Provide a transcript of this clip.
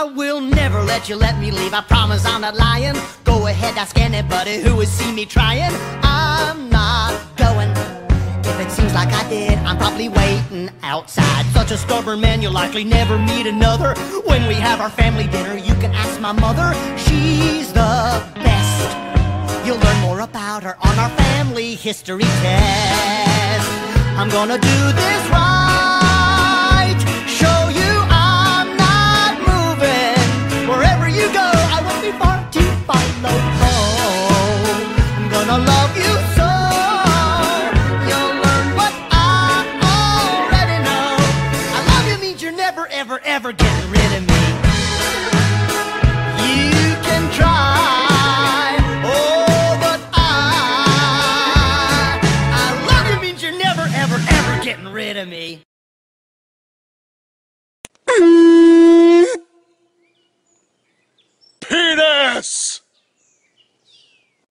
I will never let you let me leave. I promise I'm not lying. Go ahead, ask anybody who has seen me trying. I'm not going. If it seems like I did, I'm probably waiting outside. Such a stubborn man, you'll likely never meet another. When we have our family dinner, you can ask my mother. She's the best. You'll learn more about her on our family history test. I'm gonna do this right. Ever, ever getting rid of me. You can try, oh, but I, I love you means you're never, ever, ever getting rid of me.